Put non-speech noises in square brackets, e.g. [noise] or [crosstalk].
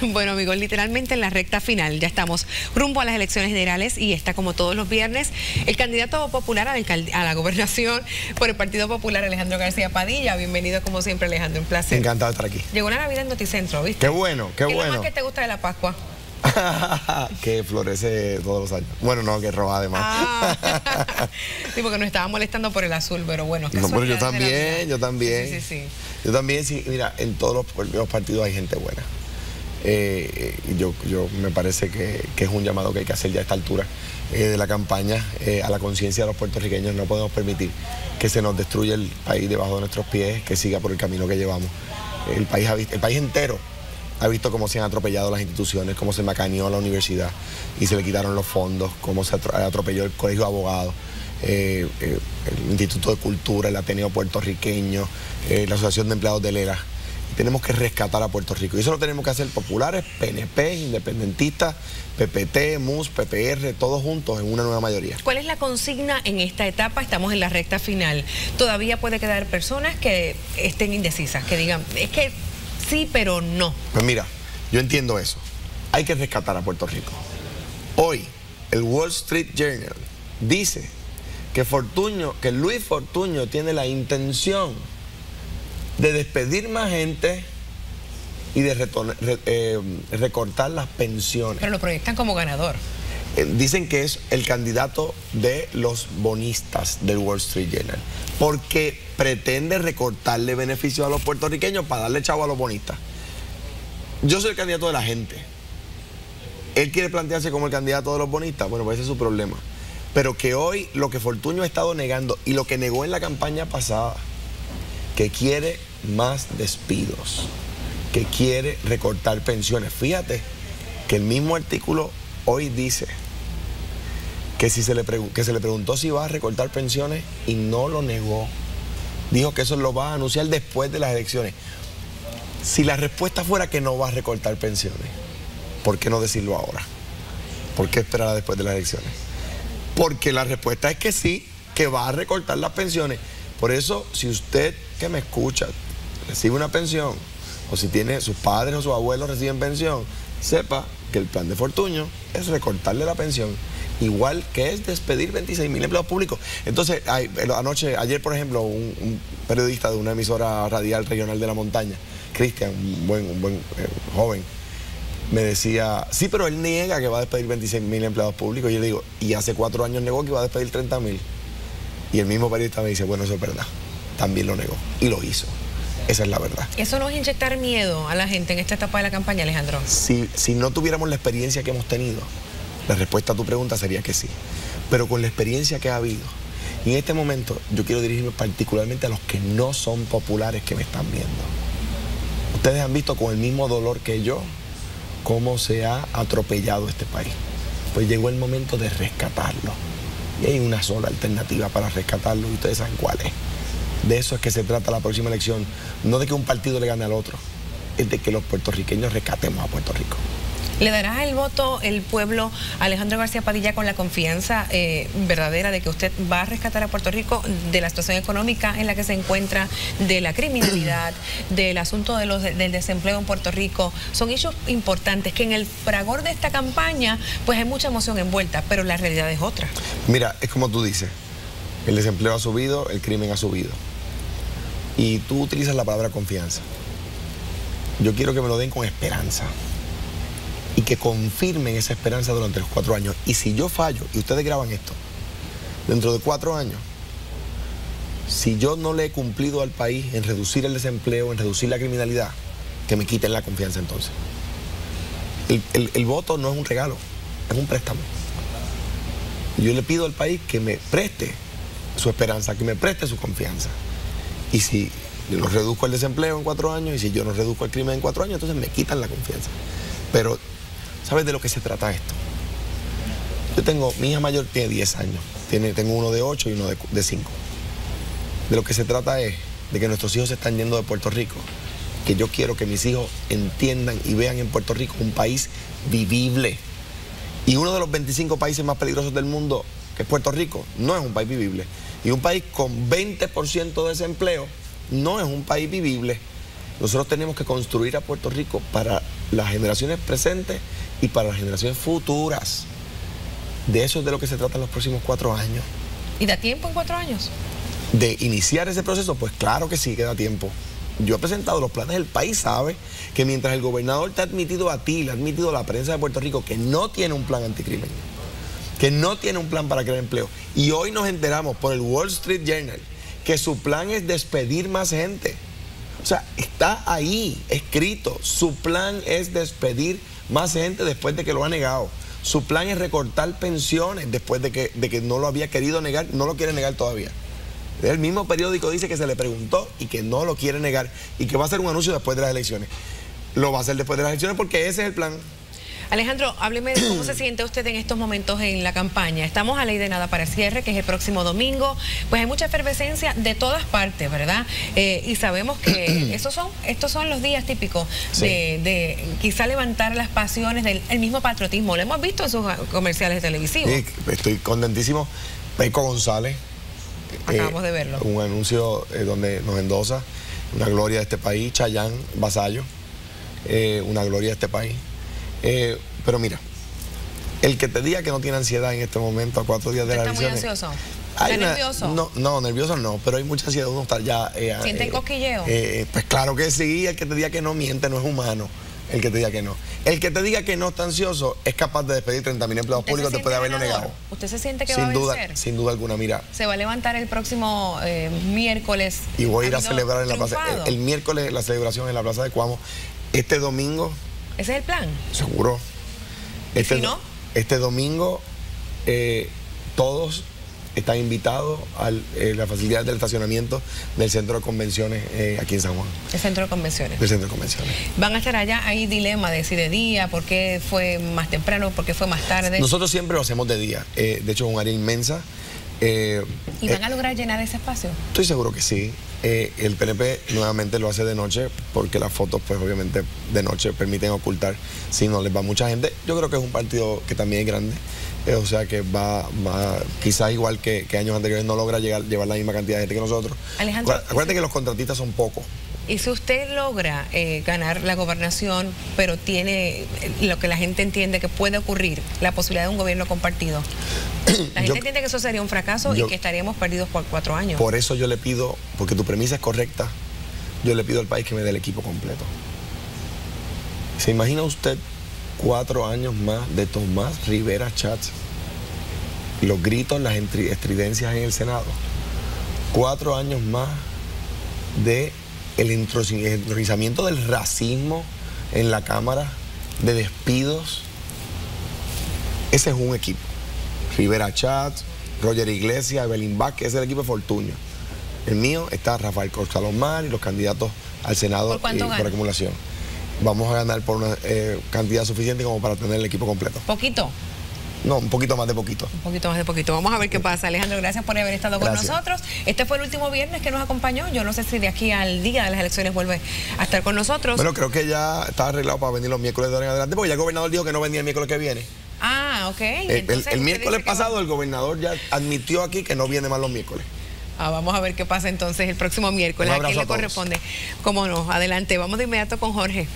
[laughs] Bueno amigos, literalmente en la recta final, ya estamos rumbo a las elecciones generales y está como todos los viernes el candidato popular a la, gobernación por el Partido Popular, Alejandro García Padilla. Bienvenido como siempre Alejandro, un placer. Encantado de estar aquí. Llegó una Navidad en Noticentro, ¿viste? Qué bueno, qué, bueno. ¿Qué más que te gusta de la Pascua? [laughs] que florece todos los años. Bueno, no, que roba además. Ah. [laughs] sí, porque nos estaba molestando por el azul, pero bueno. No, yo también, yo también. Sí, sí, sí, Yo también, sí, mira, en todos los, partidos hay gente buena. Eh, yo, yo me parece que, es un llamado que hay que hacer ya a esta altura eh, de la campaña eh, a la conciencia de los puertorriqueños. No podemos permitir que se nos destruya el país debajo de nuestros pies, que siga por el camino que llevamos. El país, el país entero ha visto cómo se han atropellado las instituciones, cómo se macaneó la universidad y se le quitaron los fondos, cómo se atropelló el Colegio de Abogados, el Instituto de Cultura, el Ateneo Puertorriqueño, la Asociación de Empleados de Lera. Tenemos que rescatar a Puerto Rico. Y eso lo tenemos que hacer populares, PNP, independentistas, PPT, MUS, PPR, todos juntos en una nueva mayoría. ¿Cuál es la consigna en esta etapa? Estamos en la recta final. Todavía puede quedar personas que estén indecisas, que digan, es que sí, pero no. Pues mira, yo entiendo eso. Hay que rescatar a Puerto Rico. Hoy, el Wall Street Journal dice que Fortuño, que Luis Fortuño tiene la intención de despedir más gente y de eh, recortar las pensiones. Pero lo proyectan como ganador. Eh, dicen que es el candidato de los bonistas del Wall Street Journal, porque pretende recortarle beneficios a los puertorriqueños para darle chavo a los bonistas. Yo soy el candidato de la gente. Él quiere plantearse como el candidato de los bonistas, bueno, pues ese es su problema. Pero que hoy lo que Fortuño ha estado negando y lo que negó en la campaña pasada, que quiere más despidos, que quiere recortar pensiones. Fíjate que el mismo artículo hoy dice que, si se le que se le preguntó si iba a recortar pensiones y no lo negó. Dijo que eso lo va a anunciar después de las elecciones. Si la respuesta fuera que no va a recortar pensiones, ¿por qué no decirlo ahora? ¿Por qué esperar después de las elecciones? Porque la respuesta es que sí, que va a recortar las pensiones. Por eso, si usted que me escucha recibe una pensión, o si tiene sus padres o sus abuelos reciben pensión, sepa que el plan de Fortuño es recortarle la pensión igual que es despedir 26 mil empleados públicos. Entonces, anoche, ayer, por ejemplo, un, periodista de una emisora radial regional de la montaña, Cristian, un buen, buen eh, joven, me decía, sí, pero él niega que va a despedir 26 mil empleados públicos. Y yo le digo, y hace cuatro años negó que iba a despedir 30 mil. Y el mismo periodista me dice, bueno, eso es verdad. También lo negó. Y lo hizo. Esa es la verdad. ¿Eso no es inyectar miedo a la gente en esta etapa de la campaña, Alejandro? Si, si no tuviéramos la experiencia que hemos tenido, la respuesta a tu pregunta sería que sí. Pero con la experiencia que ha habido, y en este momento yo quiero dirigirme particularmente a los que no son populares que me están viendo. Ustedes han visto con el mismo dolor que yo cómo se ha atropellado este país. Pues llegó el momento de rescatarlo. Y hay una sola alternativa para rescatarlo y ustedes saben cuál es. De eso es que se trata la próxima elección. No de que un partido le gane al otro, es de que los puertorriqueños rescatemos a Puerto Rico. ¿Le dará el voto el pueblo Alejandro García Padilla con la confianza eh, verdadera de que usted va a rescatar a Puerto Rico de la situación económica en la que se encuentra, de la criminalidad, [clears throat] del asunto de los, del desempleo en Puerto Rico? Son hechos importantes que en el fragor de esta campaña pues hay mucha emoción envuelta, pero la realidad es otra. Mira, es como tú dices, el desempleo ha subido, el crimen ha subido. Y tú utilizas la palabra confianza. Yo quiero que me lo den con esperanza que confirmen esa esperanza durante los cuatro años. Y si yo fallo, y ustedes graban esto, dentro de cuatro años, si yo no le he cumplido al país en reducir el desempleo, en reducir la criminalidad, que me quiten la confianza entonces. El, voto no es un regalo, es un préstamo. Yo le pido al país que me preste su esperanza, que me preste su confianza. Y si yo no reduzco el desempleo en cuatro años y si yo no reduzco el crimen en cuatro años, entonces me quitan la confianza. Pero ¿Sabes de lo que se trata esto? Yo tengo, mi hija mayor tiene 10 años, tiene, tengo uno de 8 y uno de, 5. De lo que se trata es de que nuestros hijos se están yendo de Puerto Rico, que yo quiero que mis hijos entiendan y vean en Puerto Rico un país vivible. Y uno de los 25 países más peligrosos del mundo, que es Puerto Rico, no es un país vivible. Y un país con 20% de desempleo no es un país vivible. Nosotros tenemos que construir a Puerto Rico para las generaciones presentes y para las generaciones futuras. De eso es de lo que se trata en los próximos cuatro años. ¿Y da tiempo en cuatro años? De iniciar ese proceso, pues claro que sí, queda tiempo. Yo he presentado los planes, el país sabe que mientras el gobernador te ha admitido a ti, le ha admitido a la prensa de Puerto Rico que no tiene un plan anticrimen, que no tiene un plan para crear empleo. Y hoy nos enteramos por el Wall Street Journal que su plan es despedir más gente. O sea, está ahí escrito. Su plan es despedir más gente después de que lo ha negado. Su plan es recortar pensiones después de que, de que no lo había querido negar, no lo quiere negar todavía. El mismo periódico dice que se le preguntó y que no lo quiere negar y que va a hacer un anuncio después de las elecciones. Lo va a hacer después de las elecciones porque ese es el plan. Alejandro, hábleme de cómo se [clears throat] siente usted en estos momentos en la campaña. Estamos a ley de nada para cierre, que es el próximo domingo. Pues hay mucha efervescencia de todas partes, ¿verdad? Eh, y sabemos que [clears throat] esos son, estos son los días típicos de, quizá levantar las pasiones del mismo patriotismo. Lo hemos visto en sus comerciales televisivos. Sí, estoy contentísimo. Peco González. Acabamos de verlo. Un anuncio eh, donde nos endosa una gloria de este país, Chayán Vasallo, eh, una gloria de este país. Eh, pero mira, el que te diga que no tiene ansiedad en este momento a cuatro días de la elección. ¿Está muy ansioso? ¿Está nervioso? No, no, nervioso no, pero hay mucha ansiedad. Uno está ya. Eh, ¿Siente cosquilleo? pues claro que sí, el que te diga que no miente no es humano el que te diga que no. El que te diga que no está ansioso es capaz de despedir 30 mil empleados públicos después de haberlo negado. ¿Usted se siente que sin va a duda, Sin duda alguna, mira. Se va a levantar el próximo eh, miércoles. Y voy a ir a celebrar en la plaza. El, miércoles la celebración en la plaza de Cuamo. Este domingo. ¿Ese es el plan? Seguro. Este, no? Este domingo eh, todos están invitados a eh, la facilidad del estacionamiento del centro de convenciones eh, aquí en San Juan. El centro de convenciones. El centro de convenciones. Van a estar allá, hay dilema de si de día, por qué fue más temprano, por qué fue más tarde. Nosotros siempre lo hacemos de día. Eh, de hecho, es un área inmensa. ¿Y van a lograr llenar ese espacio? Estoy seguro que sí. el PNP nuevamente lo hace de noche porque las fotos, pues obviamente de noche permiten ocultar si no les va mucha gente. Yo creo que es un partido que también es grande. Eh, o sea que va, quizás igual que, años anteriores no logra llegar, llevar la misma cantidad de gente que nosotros. Alejandro, acuérdate que los contratistas son pocos. Y si usted logra eh, ganar la gobernación, pero tiene eh, lo que la gente entiende que puede ocurrir, la posibilidad de un gobierno compartido, la gente entiende que eso sería un fracaso y que estaríamos perdidos por cuatro años. Por eso yo le pido, porque tu premisa es correcta, yo le pido al país que me dé el equipo completo. ¿Se imagina usted cuatro años más de Tomás Rivera Chats. Los gritos, las estridencias en el Senado. Cuatro años más de el entroizamiento del racismo en la Cámara, de despidos. Ese es un equipo. Rivera Chats, Roger Iglesias, Evelyn Vázquez, ese es el equipo de Fortuño. El mío está Rafael Corsalomar y los candidatos al Senado ¿Por, por acumulación vamos a ganar por una eh, cantidad suficiente como para tener el equipo completo. ¿Poquito? No, un poquito más de poquito. Un poquito más de poquito. Vamos a ver qué pasa. Alejandro, gracias por haber estado con nosotros. Este fue el último viernes que nos acompañó. Yo no sé si de aquí al día de las elecciones vuelve a estar con nosotros. Bueno, creo que ya está arreglado para venir los miércoles de ahora en adelante, porque ya el gobernador dijo que no venía el miércoles que viene. Ah, ok. el, miércoles pasado el gobernador ya admitió aquí que no viene más los miércoles. Ah, vamos a ver qué pasa entonces el próximo miércoles. ¿A quién le corresponde? Cómo no, adelante. Vamos de inmediato con Jorge.